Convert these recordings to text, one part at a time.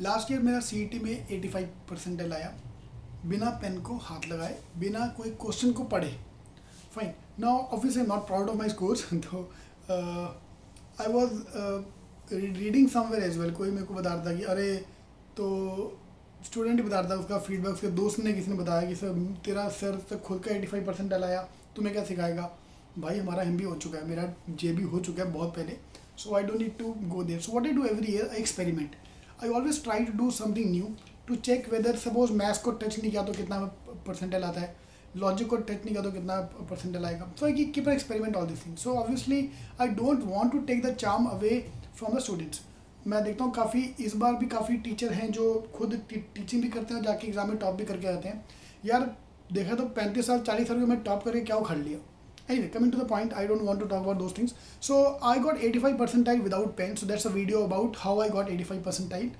Last year मेरा सी में 85 percentage आया। बिना पेन को हाथ लगाए, बिना कोई क्वेश्चन को पढ़े। फाइन ना now obviously not proud of my scores तो I was reading somewhere as well कोई मेरे को बता रहा था कि, अरे तो स्टूडेंट ही बता रहा था उसका फीडबैक उसके दोस्त ने किसी ने बताया कि, सर, तेरा सर तक खुद का एटी फाइव परसेंट डलाया तुम्हें क्या सिखाएगा? भाई, हमारा एम हो चुका है, मेरा जे हो चुका है बहुत पहले। So I don't need to go there so what I do every year I experiment I always try to do something new to check whether suppose maths को टच नहीं किया तो कितना परसेंटेज आता है लॉजिक को टच नहीं किया तो कितना परसेंटेज आएगा। So I keep experiment all this thing so obviously I don't want to take the charm away from the students मैं देखता हूँ काफ़ी, इस बार भी काफ़ी टीचर हैं जो खुद टीचिंग भी करते हैं जाके एग्ज़ाम में टॉप भी करके आते हैं। यार, देखा तो पैंतीस साल, चालीस साल में टॉप करके क्या उखड़ लिया? Anyway, coming to the point, i don't want to talk about those things. So, i got 85 percentile without pen. So, that's a video about how i got 85 percentile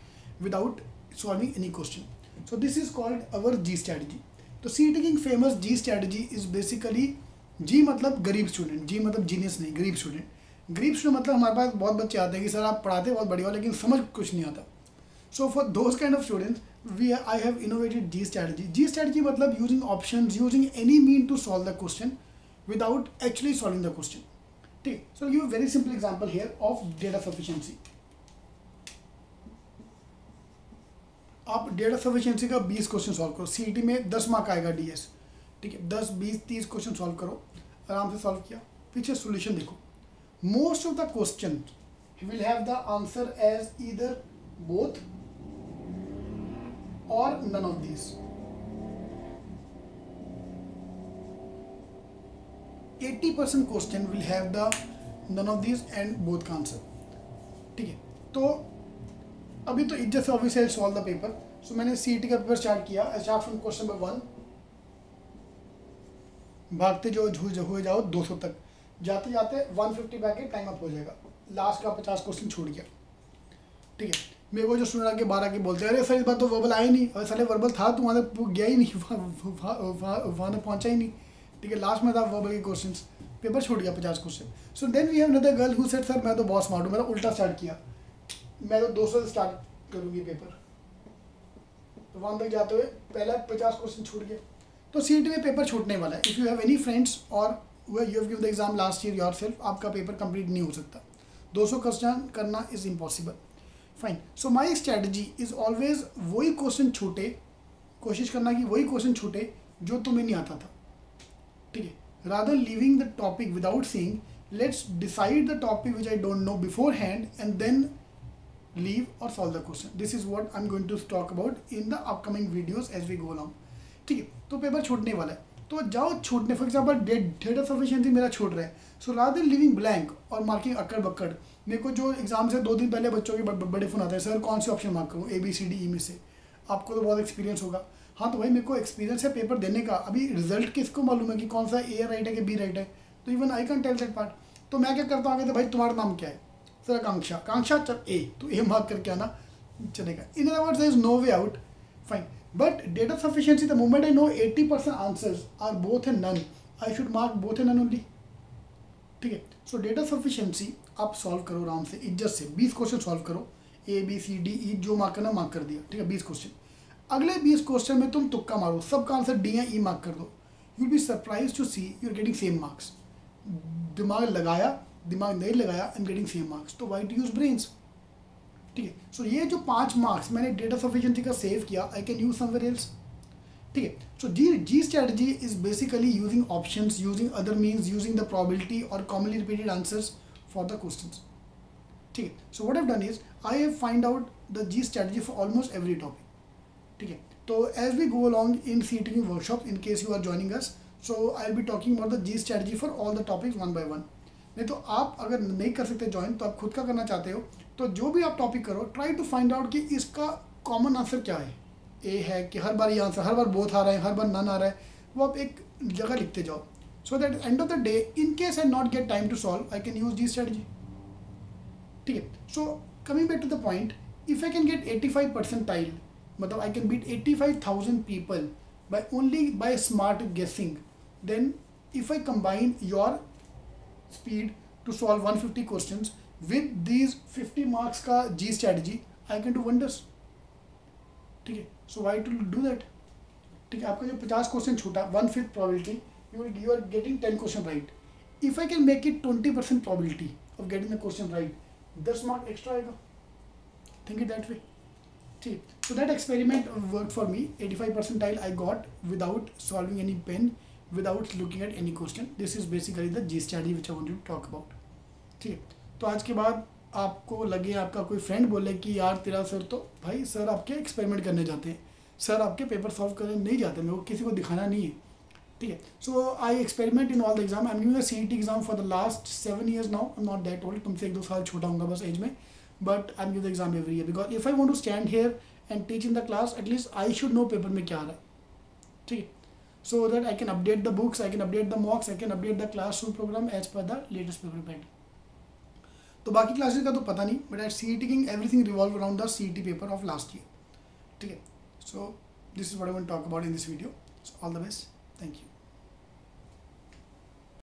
without solving any question. So, this is called our g strategy. तो C T king famous G strategy is basically G मतलब गरीब student जी मतलब genius नहीं, गरीब student गरीब student मतलब हमारे पास बहुत बच्चे आते हैं कि, सर, आप पढ़ाते बहुत बढ़िया लेकिन समझ कुछ नहीं आता. So for those kind of students we I have innovated G strategy G strategy मतलब using option using any mean to solve the question without actually solving the question ठीक so give very simple example here of data sufficiency आप data sufficiency का बीस question solve करो। सी में दस mark आएगा DS ठीक है, दस, बीस, तीस क्वेश्चन सॉल्व करो। आराम से सॉल्व किया। पीछे सोल्यूशन देखो। Most of the question will have the answer as either both or none of these 80% question will have the none of these and both का आंसर ठीक है? तो अभी तो इज़्ज़त से obviously solve the paper so मैंने सी टी का पेपर स्टार्ट किया. Start from question number one भागते जो हुए जाओ 200 तक. जाते जाते 150 फिफ्टी बैके टाइम अप हो जाएगा. लास्ट का 50 क्वेश्चन छोड़ गया. ठीक है? मेरे को जो सुन रहा के बारह के बोलते हैं, अरे सर, इस बार तो वर्बल आया नहीं. और साले वर्बल था तो वहाँ गया ही नहीं, वहाँ तक पहुँचा ही नहीं. ठीक है लास्ट में था वर्बल के क्वेश्चन पेपर छूट गया पचास question so. Then we have another girl who set sir मैं तो बहुत स्मार्ट हूँ, मैंने उल्टा स्टार्ट किया। मैं तो दो सौ से स्टार्ट करूँगी पेपर तो वहाँ तक जाते हुए पहला पचास क्वेश्चन छूट गया। तो सी में पेपर छूटने वाला है। If you have any friends और you have give the exam last year yourself आपका पेपर कंप्लीट नहीं हो सकता। 200 क्वेश्चन करना is impossible fine so my strategy is always वही क्वेश्चन छूटे, कोशिश करना कि वही क्वेश्चन छूटे जो तुम्हें नहीं आता था। ठीक है rather leaving the topic without seeing let's decide the topic which I don't know beforehand and then leave और solve the question this is what I am going to talk about in the upcoming videos as we go long ठीक है तो paper छूटने वाला है। तो जाओ छूटने फॉर एग्ज़ाम्पल डेटा सफिशियंसी मेरा छूट रहा है। सो रादर लिविंग ब्लैंक और मार्किंग अक्कड़ बक्कड़। मेरे को जो एग्ज़ाम से दो दिन पहले बच्चों के बड़े फ़ोन आते हैं। सर कौन से ऑप्शन मार्क करूँ? A B C D E में से। आपको तो बहुत एक्सपीरियंस होगा। हाँ तो भाई मेरे को एक्सपीरियंस है पेपर देने का। अभी रिज़ल्ट किसको मालूम है कि कौन सा ए राइट है कि बी राइट है? तो even I can tell that part तो मैं क्या करता हूँ आगे भाई तुम्हारा नाम क्या है? सर आकांक्षा। आकांक्षा चल ए तो ए मार्क करके आना चलेगा। In other words is no way out fine but data sufficiency, the moment I know 80% answers are both and none, I should mark both and none only. ठीक है? सो डेटा सफिशियंसी आप solve करो आराम से। इज़्ज़त से 20 क्वेश्चन सॉल्व करो। A B C D E जो मार्क करना मार्क कर दिया। ठीक है? 20 क्वेश्चन अगले 20 क्वेश्चन में तुम तुक्का मारो सबका आंसर डी या ई मार्क कर दो। You be surprise to see you are getting same marks दिमाग लगाया, दिमाग नहीं लगाया एंड गेटिंग सेम मार्क्स तो वाई टू यूज़ ब्रेन्स ठीक है? सो ये जो पाँच मार्क्स मैंने डेटा सफिशियंसी का सेव किया I can use somewhere else ठीक है? So G G strategy is basically using option using other means using the probability और commonly repeated answers for the question ठीक है? So what have done is I have find out the G strategy for almost every topic ठीक है? तो as we go along in C T workshop in case you are joining us so I be talking about the G strategy for all the topics one by one नहीं तो आप अगर नहीं कर सकते ज्वाइन तो आप खुद का करना चाहते हो तो जो भी आप टॉपिक करो ट्राई टू फाइंड आउट कि इसका कॉमन आंसर क्या है। ए है कि हर बार ये आंसर हर बार बोथ आ रहा है, हर बार नन आ रहा है। वो आप एक जगह लिखते जाओ। So that end of the day in case I not get time to solve I can use the strategy ठीक है? So coming back to the point if I can get eighty five percentile मतलब I can beat eighty five thousand people by only by smart guessing then if I combine your speed to solve one fifty question with these 50 marks ka G strategy, I can do wonders. ठीक है? So why to do that ठीक है आपका जो पचास question छूटा one fifth probability you you are getting ten question right if I can make it twenty percent probability of getting the question right दस mark extra आएगा। Think it that way ठीक। That experiment work for me eighty five percentile I got without solving any pen without looking at any question this is basically the G study which I want to talk about ठीक है? तो आज के बाद आपको लगे, आपका कोई फ्रेंड बोले कि, यार, तेरा सर तो भाई सर आपके एक्सपेरिमेंट करने जाते हैं। सर आपके पेपर सॉल्व करने नहीं जाते, मेरे को किसी को दिखाना नहीं है। ठीक है? So I experiment in all the exam I am use C T exam for the last seven years now I not that old तुमसे एक दो साल छोटा होगा बस एज में. But I am use exam every year because if I want to stand here and teach in the class at least I should know paper में क्या आ रहा है ठीक है? So that I can update the books I can update the mocks I can update the classroom program as per the latest paper pattern. तो बाकी classes का तो पता नहीं but at C E T king everything revolve around the C T paper of last year ठीक है? So this is what I talk about in this video all the best thank you